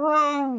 Oh.